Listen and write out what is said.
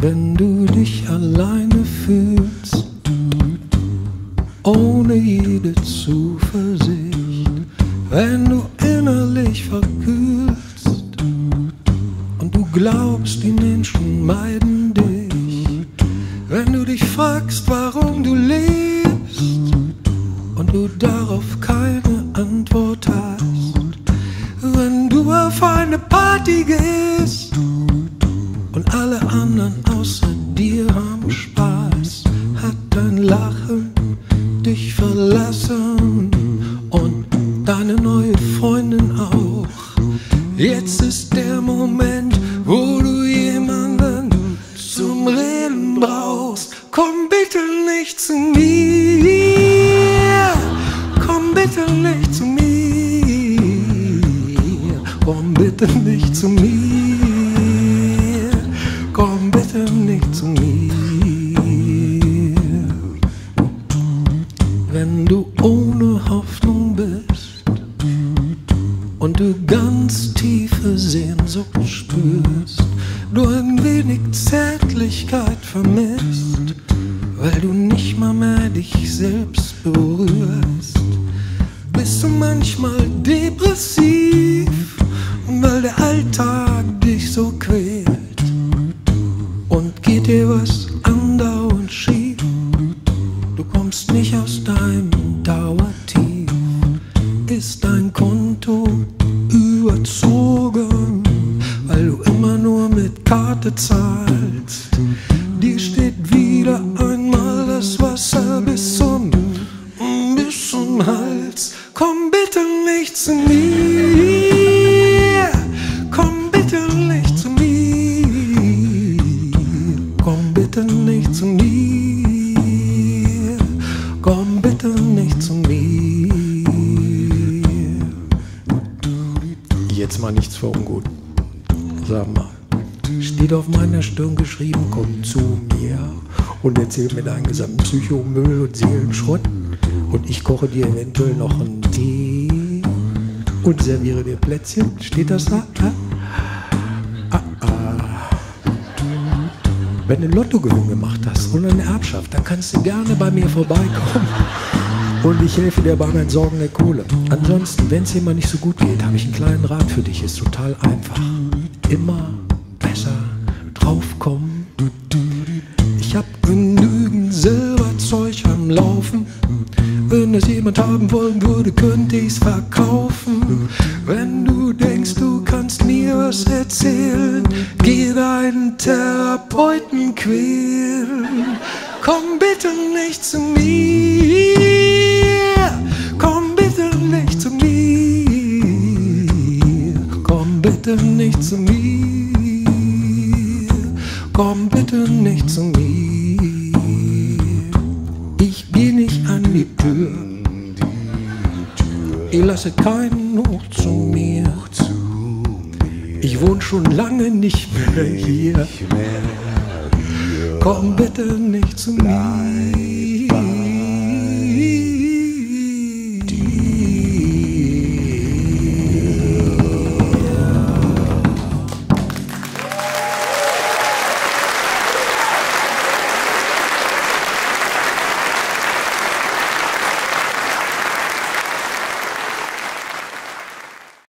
Wenn du dich alleine fühlst, ohne jede Zuversicht, wenn du innerlich verkühlst glaubst, die Menschen meiden dich, wenn du dich fragst, warum du lebst und du darauf keine Antwort hast, wenn du auf eine Party gehst und alle anderen außer dir haben Spaß, hat dein Lachen dich verlassen nicht zu mir, komm bitte nicht zu mir, komm bitte nicht zu mir, komm bitte nicht zu mir. Wenn du ohne Hoffnung bist und du ganz tiefe Sehnsucht spürst, du ein wenig Zärtlichkeit vermisst, weil du nicht mal mehr dich selbst berührst, bist du manchmal depressiv, weil der Alltag dich so quält und geht dir was andauernd schief. Du kommst nicht aus deinem Dauertief, ist dein Konto überzogen, weil du immer nur mit Karte zahlst. Wasser bis zum, bis zum Hals. Komm bitte nicht zu mir, komm bitte nicht zu mir, komm bitte nicht zu mir, komm bitte nicht zu mir. Jetzt mal nichts für ungut. Sag mal, steht auf meiner Stirn geschrieben, komm zu mir und erzähl mir deinen gesamten Psychomüll und Seelenschrott und ich koche dir eventuell noch einen Tee und serviere dir Plätzchen. Steht das da? Ah? Ah, ah. Wenn du einen Lottogewinn gemacht hast oder eine Erbschaft, dann kannst du gerne bei mir vorbeikommen. Und ich helfe dir beim Entsorgen der Kohle. Ansonsten, wenn es dir mal nicht so gut geht, habe ich einen kleinen Rat für dich. Ist total einfach. Immer besser draufkommen. Jemand haben wollen würde, könnte ich's verkaufen. Wenn du denkst, du kannst mir was erzählen, geh deinen Therapeuten quälen. Komm bitte nicht zu mir, komm bitte nicht zu mir, komm bitte nicht zu mir, komm bitte nicht zu mir. Ich geh nicht an die Tür, ich lasse keinen hoch zu mir. Ich wohne schon lange nicht mehr hier. Komm bitte nicht zu mir.